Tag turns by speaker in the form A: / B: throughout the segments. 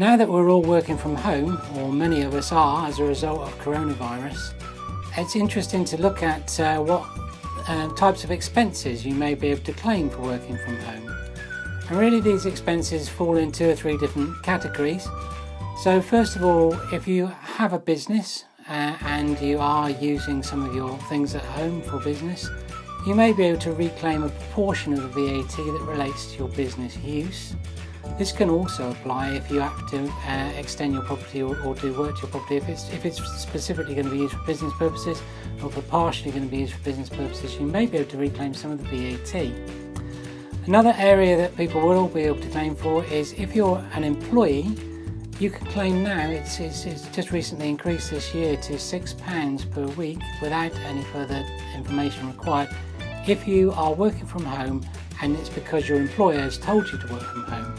A: Now that we're all working from home, or many of us are as a result of coronavirus, it's interesting to look at uh, what uh, types of expenses you may be able to claim for working from home. And really, these expenses fall in two or three different categories. So, first of all, if you have a business uh, and you are using some of your things at home for business, you may be able to reclaim a proportion of the VAT that relates to your business use. This can also apply if you have to uh, extend your property or, or, do work to your property. If it's, if it's specifically going to be used for business purposes or for partially going to be used for business purposes, you may be able to reclaim some of the VAT. Another area that people will be able to claim for is if you're an employee, you can claim now, it's, it's, it's just recently increased this year to £6 per week without any further information required if you are working from home and it's because your employer has told you to work from home.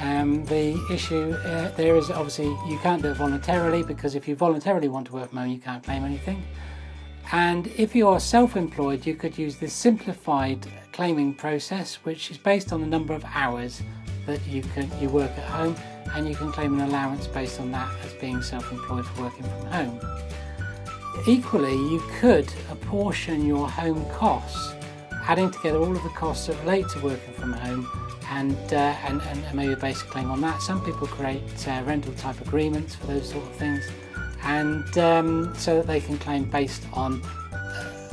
A: Um, the issue uh, there is obviously you can't do it voluntarily because if you voluntarily want to work from home, you can't claim anything. And if you are self-employed, you could use this simplified claiming process, which is based on the number of hours that you can you work at home, and you can claim an allowance based on that as being self-employed for working from home. Equally, you could apportion your home costs, adding together all of the costs that relate to working from home and, uh, and, and maybe a basic claim on that. Some people create uh, rental type agreements for those sort of things, and um, so that they can claim based on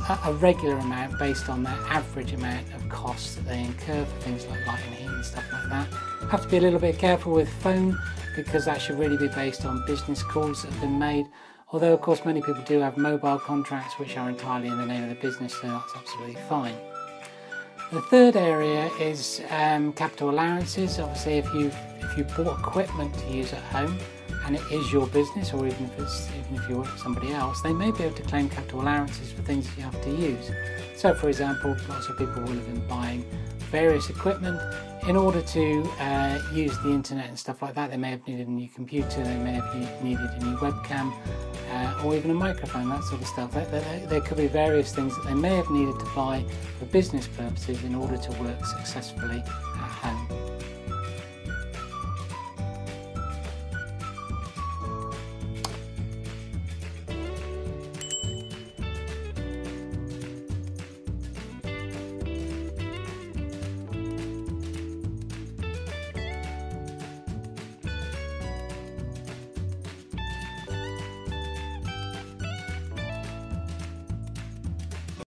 A: a, a, regular amount, based on their average amount of costs that they incur for things like light and heat and stuff like that. Have to be a little bit careful with phone because that should really be based on business calls that have been made. Although, of course, many people do have mobile contracts which are entirely in the name of the business, so that's absolutely fine. The third area is um, capital allowances. Obviously, if you if you bought equipment to use at home and it is your business, or even if it's even if you work for somebody else, they may be able to claim capital allowances for things that you have to use. So, for example, lots of people will have been buying various equipment in order to uh, use the internet and stuff like that. They may have needed a new computer, they may have needed a new webcam, uh, or even a microphone, that sort of stuff. There, there, there, could be various things that they may have needed to buy for business purposes in order to work successfully